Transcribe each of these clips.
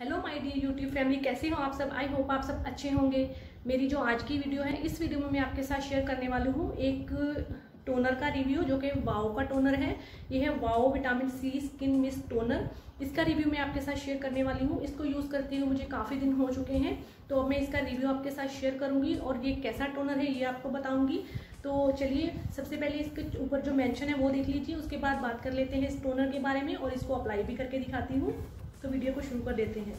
Hello my dear YouTube family कैसे हो आप सब? आई होप आप सब अच्छे होंगे। मेरी जो आज की वीडियो है, इस वीडियो में मैं आपके साथ शेयर करने वाली हूँ एक टोनर का रिव्यू जो कि वाओ का टोनर है। ये है wow vitamin C skin mist toner इसका रिव्यू मैं आपके साथ शेयर करने वाली हूँ। इसको यूज़ करते हुए मुझे काफ़ी दिन हो चुके हैं तो मैं इसका रिव्यू आपके साथ शेयर करूँगी और ये कैसा टोनर है, ये आपको बताऊँगी। तो चलिए, सबसे पहले इसके ऊपर जो मेंशन है, वो देख लीजिए। उसके बाद बात कर लेते हैं इस टोनर के बारे में और इसको अप्लाई भी करके दिखाती हूँ। तो वीडियो को शुरू कर देते हैं।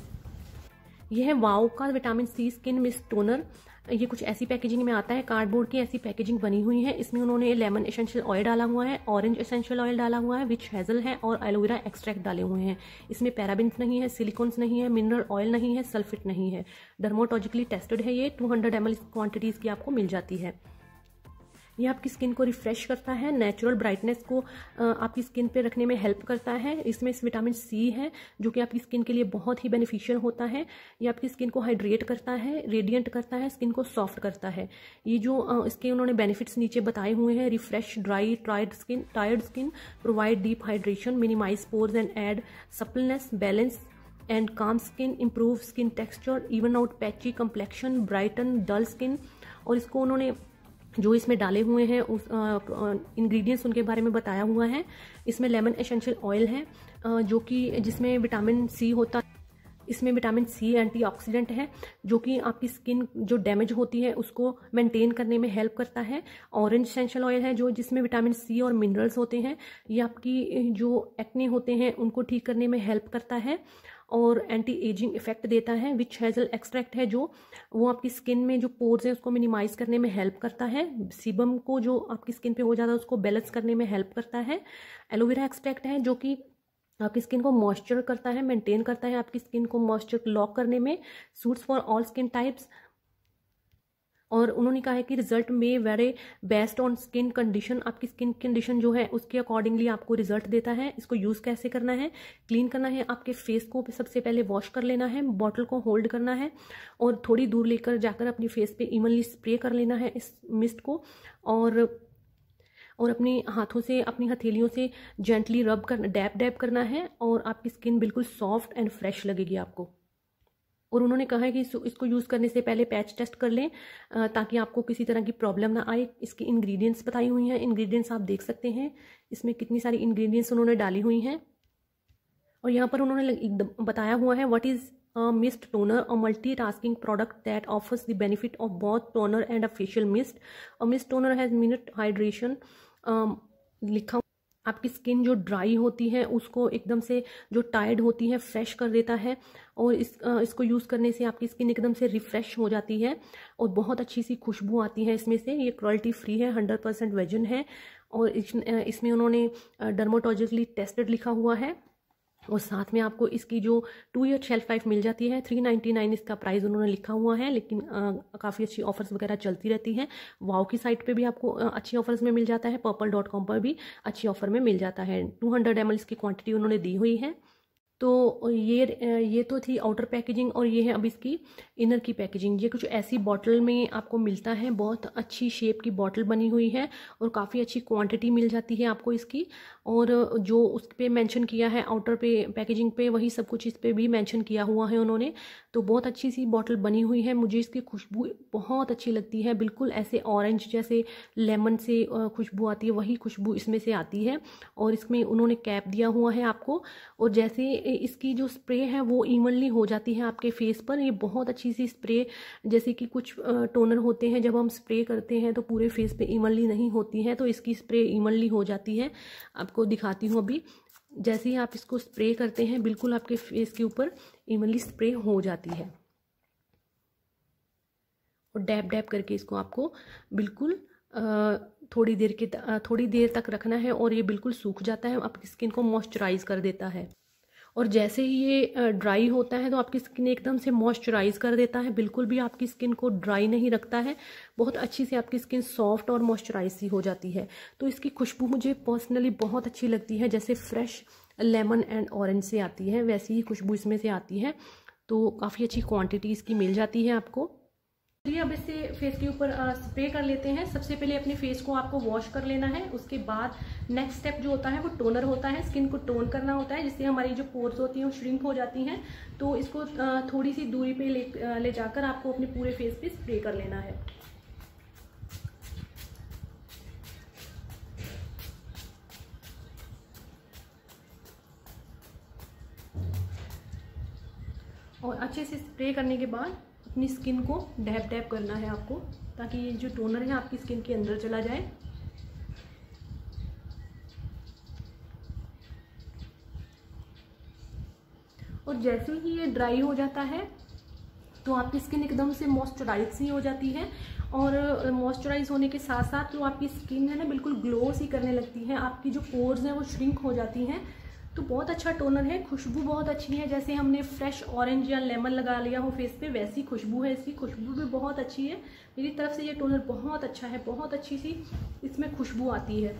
यह है वाओ का vitamin C skin mist toner ये कुछ ऐसी पैकेजिंग में आता है। कार्डबोर्ड की ऐसी पैकेजिंग बनी हुई है। इसमें उन्होंने लेमन एसेंशियल ऑयल डाला हुआ है ऑरेंज एसेंशियल ऑयल डाला हुआ है विच हेजल है और एलोवेरा एक्सट्रैक्ट डाले हुए हैं। इसमें पैराबिन्स नहीं है सिलिकॉन्स नहीं है मिनरल ऑयल नहीं है सल्फेट नहीं है। डर्मोटोजिकली टेस्टेड है ये। 200 हंड्रेड एम क्वान्टिटीज़ की आपको मिल जाती है। ये आपकी स्किन को रिफ्रेश करता है नेचुरल ब्राइटनेस को आपकी स्किन पे रखने में हेल्प करता है। इसमें इस विटामिन सी है, जो कि आपकी स्किन के लिए बहुत ही बेनिफिशियल होता है। ये आपकी स्किन को हाइड्रेट करता है रेडियंट करता है, स्किन को सॉफ्ट करता है। ये जो इसके उन्होंने बेनिफिट्स नीचे बताए हुए हैं refresh dry tired skin tired skin provide deep hydration minimize pores and add suppleness balance and calm skin improve skin texture even out patchy complexion brighten dull skin और इसको उन्होंने जो इसमें डाले हुए हैं, उस इंग्रेडिएंट्स उनके बारे में बताया हुआ है। इसमें लेमन एसेंशियल ऑयल है जो कि जिसमें विटामिन सी होता है। इसमें विटामिन सी एंटीऑक्सीडेंट है, जो कि आपकी स्किन जो डैमेज होती है, उसको मेंटेन करने में हेल्प करता है। ऑरेंज एसेंशियल ऑयल है, जो जिसमें विटामिन सी और मिनरल्स होते हैं, ये आपकी जो एक्ने होते हैं, उनको ठीक करने में हेल्प करता है। और एंटी एजिंग इफ़ेक्ट देता है विच हेजल एक्सट्रैक्ट है जो, वो आपकी स्किन में जो पोर्स है उसको मिनिमाइज करने में हेल्प करता है। सीबम को जो आपकी स्किन पे हो जाता है, उसको बैलेंस करने में हेल्प करता है। एलोवेरा एक्सट्रैक्ट है जो कि आपकी स्किन को मॉइस्चर करता है मेंटेन करता है आपकी स्किन को मॉइस्चर लॉक करने में। Suits for all skin types और उन्होंने कहा है कि रिज़ल्ट में very best on skin condition आपकी स्किन कंडीशन जो है, उसके अकॉर्डिंगली आपको रिज़ल्ट देता है। इसको यूज़ कैसे करना है? क्लीन करना है। आपके फेस को सबसे पहले वॉश कर लेना है। बॉटल को होल्ड करना है। और थोड़ी दूर लेकर जाकर अपनी फेस पे इवनली स्प्रे कर लेना है इस मिस्ट को। और और अपने हाथों से, अपनी हथेलियों से जेंटली रब कर डैप डैप करना है। और आपकी स्किन बिल्कुल सॉफ्ट एंड फ्रेश लगेगी आपको। और उन्होंने कहा है कि इसको यूज़ करने से पहले पैच टेस्ट कर लें ताकि आपको किसी तरह की प्रॉब्लम ना आए। इसकी इंग्रेडिएंट्स बताई हुई हैं। इंग्रेडिएंट्स आप देख सकते हैं। इसमें कितनी सारी इंग्रेडिएंट्स उन्होंने डाली हुई हैं। और यहाँ पर उन्होंने बताया हुआ है what is mist toner a multi product that offers the benefit of both toner and a facial mist a mist toner has minute hydration लिखा आपकी स्किन जो ड्राई होती है उसको एकदम से जो टायर्ड होती है फ्रेश कर देता है और इस इसको यूज़ करने से आपकी स्किन एकदम से रिफ़्रेश हो जाती है और बहुत अच्छी सी खुशबू आती है इसमें से। ये क्वालिटी फ्री है हंड्रेड परसेंट वेजन है और इस, इसमें उन्होंने डर्मोटोजिकली टेस्टेड लिखा हुआ है। और साथ में आपको इसकी जो टू ईयर शेल्फ लाइफ मिल जाती है थ्री नाइन्टी नाइन इसका प्राइस उन्होंने लिखा हुआ है, लेकिन काफ़ी अच्छी ऑफर्स वगैरह चलती रहती हैं। वाओ की साइट पे भी आपको अच्छी ऑफर्स में मिल जाता है पर्पल डॉट कॉम पर भी अच्छी ऑफ़र में मिल जाता है। टू हंड्रेड एम इसकी क्वांटिटी उन्होंने दी हुई है। तो ये ये तो थी आउटर पैकेजिंग और ये है अब इसकी इनर की पैकेजिंग ये कुछ ऐसी बॉटल में आपको मिलता है, बहुत अच्छी शेप की बॉटल बनी हुई है और काफ़ी अच्छी क्वांटिटी मिल जाती है आपको इसकी। और जो उस पर मैंशन किया है आउटर पे पैकेजिंग पे, वही सब कुछ इस पर भी मैंशन किया हुआ है उन्होंने। तो बहुत अच्छी सी बॉटल बनी हुई है। मुझे इसकी खुशबू बहुत अच्छी लगती है। बिल्कुल ऐसे ऑरेंज जैसे लेमन से खुशबू आती है, वही खुशबू इसमें से आती है। और इसमें उन्होंने कैप दिया हुआ है आपको। और जैसे इसकी जो स्प्रे है वो इवनली हो जाती है आपके फेस पर। ये बहुत अच्छी सी स्प्रे जैसे कि कुछ टोनर होते हैं, जब हम स्प्रे करते हैं तो पूरे फेस पे इवनली नहीं होती है तो इसकी स्प्रे इवनली हो जाती है। आपको दिखाती हूँ अभी। जैसे ही आप इसको स्प्रे करते हैं, बिल्कुल आपके फेस के ऊपर इवनली स्प्रे हो जाती है। और डैप डैप करके इसको आपको बिल्कुल थोड़ी देर के थोड़ी देर तक रखना है और ये बिल्कुल सूख जाता है। आपकी स्किन को मॉइस्चराइज कर देता है। और जैसे ही ये ड्राई होता है तो आपकी स्किन एकदम से मॉइस्चराइज कर देता है। बिल्कुल भी आपकी स्किन को ड्राई नहीं रखता है। बहुत अच्छी से आपकी स्किन सॉफ्ट और मॉइस्चराइज सी हो जाती है। तो इसकी खुशबू मुझे पर्सनली बहुत अच्छी लगती है। जैसे फ्रेश लेमन एंड ऑरेंज से आती है, वैसी ही खुशबू इसमें से आती है। तो काफ़ी अच्छी क्वान्टिटी इसकी मिल जाती है आपको। चलिए अब इससे फेस के ऊपर स्प्रे कर लेते हैं। सबसे पहले अपने फेस को आपको वॉश कर लेना है। उसके बाद नेक्स्ट स्टेप जो होता है, वो टोनर होता है। स्किन को टोन करना होता है, जिससे हमारी जो पोर्स होती हैं, वो श्रिंक हो जाती हैं। तो इसको थोड़ी सी दूरी पे ले ले जाकर आपको अपने पूरे फेस पे स्प्रे कर लेना है। और अच्छे से स्प्रे करने के बाद अपनी स्किन को डैप डैप करना है आपको, ताकि ये जो टोनर है आपकी स्किन के अंदर चला जाए। और जैसे ही ये ड्राई हो जाता है तो आपकी स्किन एकदम से मॉइस्चराइज सी हो जाती है। और मॉइस्चराइज होने के साथ साथ जो आपकी स्किन है ना, बिल्कुल ग्लो सी करने लगती है। आपकी जो पोर्स हैं, वो श्रिंक हो जाती हैं। तो बहुत अच्छा टोनर है, खुशबू बहुत अच्छी है, जैसे हमने फ्रेश ऑरेंज या लेमन लगा लिया हो फेस पे, वैसी खुशबू है इसकी, खुशबू भी बहुत अच्छी है। मेरी तरफ़ से ये टोनर बहुत अच्छा है, बहुत अच्छी सी इसमें खुशबू आती है।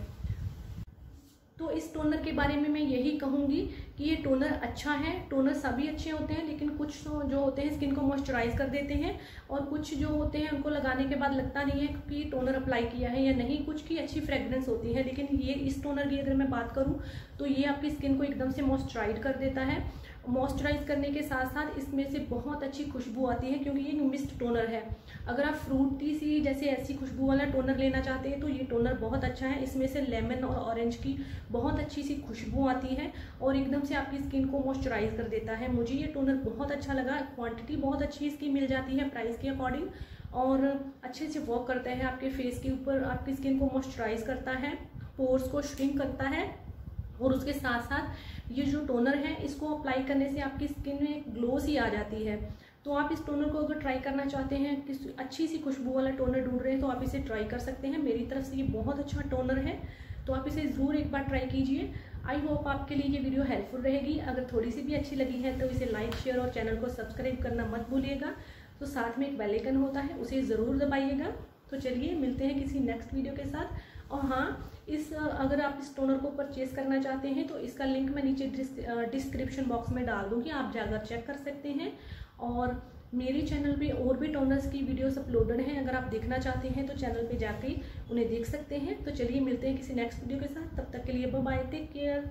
तो इस टोनर के बारे में मैं यही कहूँगी कि ये टोनर अच्छा है टोनर सभी अच्छे होते हैं, लेकिन कुछ तो जो होते हैं स्किन को मॉइस्चराइज कर देते हैं और कुछ जो होते हैं उनको लगाने के बाद लगता नहीं है कि टोनर अप्लाई किया है या नहीं। कुछ की अच्छी फ्रेग्रेंस होती है, लेकिन ये इस टोनर की अगर मैं बात करूँ तो ये आपकी स्किन को एकदम से मॉइस्चराइज कर देता है। मॉइस्चराइज करने के साथ साथ इसमें से बहुत अच्छी खुशबू आती है क्योंकि ये मिस्ट टोनर है। अगर आप फ्रूटी सी जैसे ऐसी खुशबू वाला टोनर लेना चाहते हैं तो ये टोनर बहुत अच्छा है। इसमें से लेमन और ऑरेंज की बहुत अच्छी सी खुशबू आती है और एकदम से आपकी स्किन को मॉइस्चराइज कर देता है। मुझे ये टोनर बहुत अच्छा लगा। क्वांटिटी बहुत अच्छी इसकी मिल जाती है प्राइस के अकॉर्डिंग और अच्छे से वर्क करता है आपके फेस के ऊपर। आपकी स्किन को मॉइस्चराइज करता है पोर्स को श्रिंक करता है और उसके साथ साथ ये जो टोनर है, इसको अप्लाई करने से आपकी स्किन में ग्लो सी आ जाती है। तो आप इस टोनर को अगर ट्राई करना चाहते हैं, किस, अच्छी सी खुशबू वाला टोनर ढूंढ रहे हैं तो आप इसे ट्राई कर सकते हैं। मेरी तरफ़ से ये बहुत अच्छा टोनर है तो आप इसे ज़रूर एक बार ट्राई कीजिए। आई होप आपके लिए ये वीडियो हेल्पफुल रहेगी। अगर थोड़ी सी भी अच्छी लगी है तो इसे लाइक शेयर और चैनल को सब्सक्राइब करना मत भूलिएगा। तो साथ में एक बेलाइकन होता है, उसे ज़रूर दबाइएगा। तो चलिए, मिलते हैं किसी नेक्स्ट वीडियो के साथ। और हाँ इस, अगर आप इस टोनर को परचेज करना चाहते हैं तो इसका लिंक मैं नीचे डिस्क्रिप्शन बॉक्स में डाल दूँगी, आप जाकर चेक कर सकते हैं। और मेरे चैनल पे और भी टोनर्स की वीडियोस अपलोडेड हैं, अगर आप देखना चाहते हैं तो चैनल पे जाके उन्हें देख सकते हैं। तो चलिए मिलते हैं किसी नेक्स्ट वीडियो के साथ, तब तक के लिए बाय टेक केयर